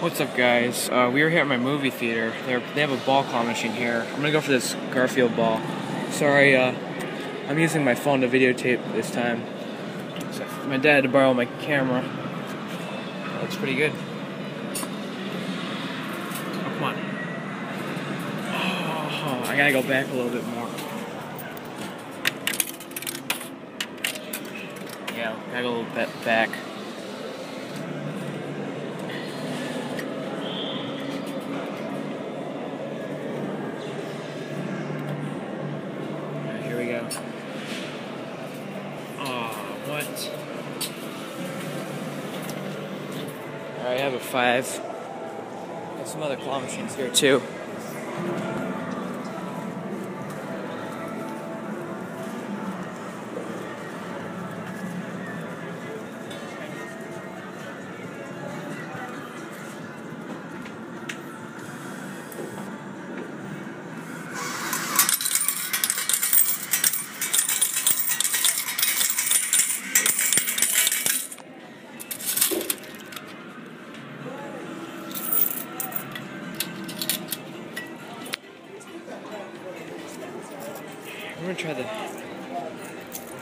What's up, guys? Uh, we are here at my movie theater. They're, they have a ball claw machine here. I'm gonna go for this Garfield ball. Sorry, uh, I'm using my phone to videotape this time. So my dad had to borrow my camera. That's pretty good. Oh, come on. Oh, I gotta go back a little bit more. Yeah, gotta go a little bit back. Alright, here we go. Oh, what? Alright, I have a five. Got some other claw machines here too.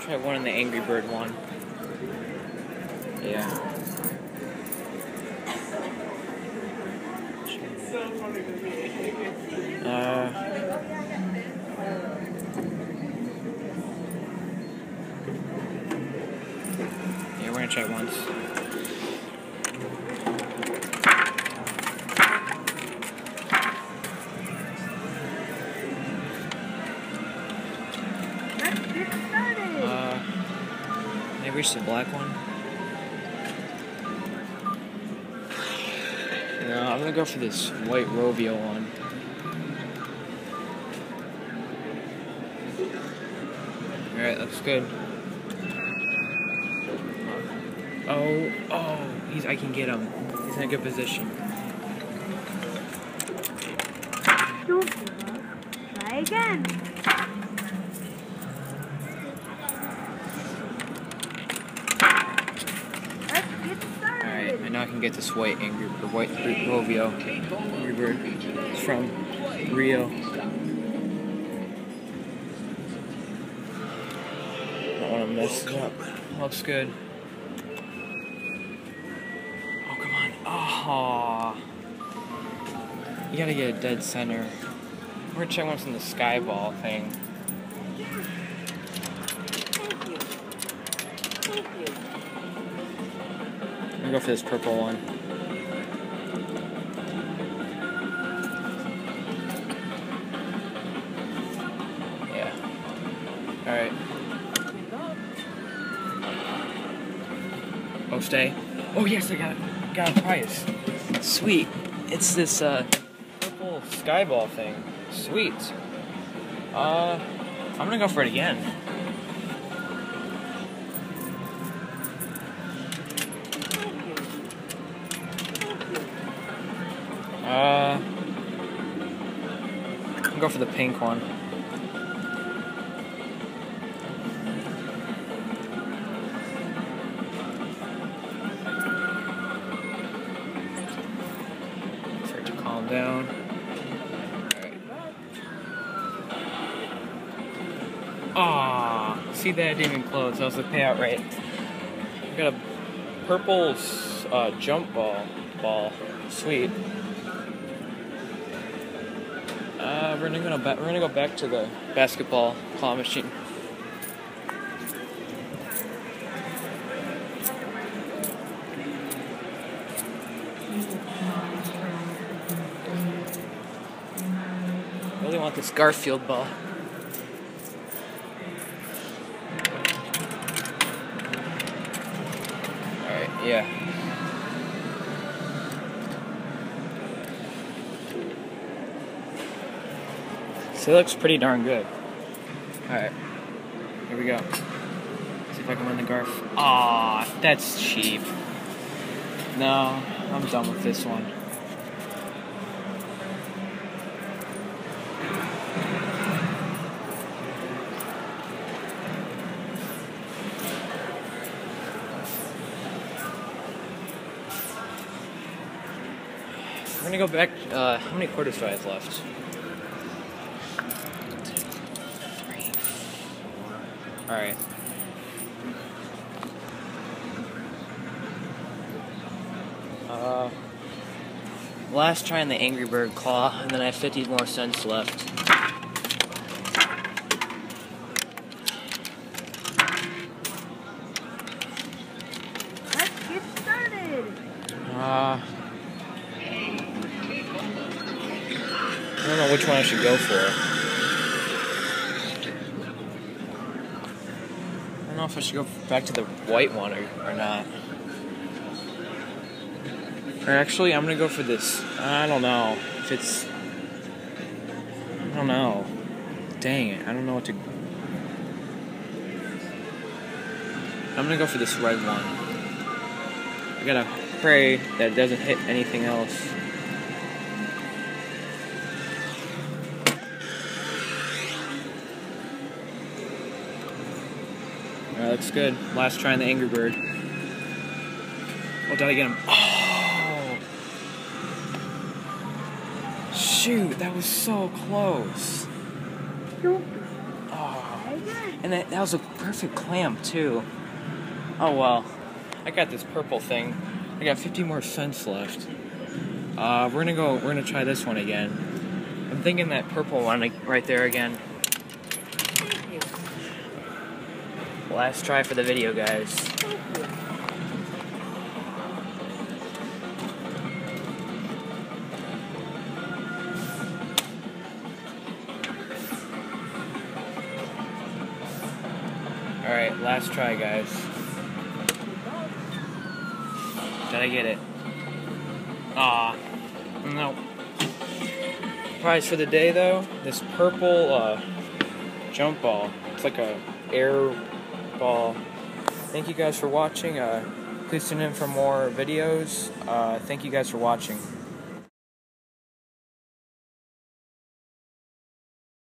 Try one in the Angry Bird one. Yeah. Uh. Yeah, we're gonna try once. I reach the black one? No, I'm gonna go for this white Rovio one. Alright, looks good. Oh, oh, he's I can get him. He's in a good position. Don't give up. Try again. Let's get started. Alright, I now can get this white angry or white Rovio. Angry It's from Rio. Don't want to mess it up. Looks good. Oh, come on. Oh. You gotta get a dead center. We're gonna check once in the sky ball thing. Go for this purple one. Yeah. Alright. Oh, stay. Oh, yes, I got, it got a prize. Sweet. It's this, uh, purple skyball thing. Sweet. Uh, I'm gonna go for it again. Go for the pink one. Start to calm down. Ah, see that didn't even close. That was the payout rate. Got a purple uh, jump ball. Ball. Sweet. Uh, we're gonna ba- we're gonna go back to the basketball claw machine. Really want this Garfield ball. All right, yeah. So it looks pretty darn good. Alright. Here we go. See if I can win the Garf. Aw, that's cheap. No, I'm done with this one. We're gonna go back. Uh, how many quarters do I have left? All right. Uh, last try on the Angry Bird claw, and then I have 50 more cents left. Let's get started. Uh, I don't know which one I should go for. I don't know if I should go back to the white one or, or not. Or actually, I'm gonna go for this. I don't know if it's. I don't know. Dang it, I don't know what to. I'm gonna go for this red one. I gotta pray that it doesn't hit anything else. Looks good. Last try on the Angry Bird. Oh, did I get him? Oh! Shoot, that was so close. Oh. And that, that was a perfect clamp, too. Oh well. I got this purple thing. I got 50 more cents left. Uh, we're gonna go, we're gonna try this one again. I'm thinking that purple one right there again. Thank you. Last try for the video, guys. Alright, last try, guys. Did I get it? Ah, no. Prize for the day, though, this purple uh, jump ball. It's like a air ball. Thank you guys for watching. Uh, please tune in for more videos. Uh, thank you guys for watching.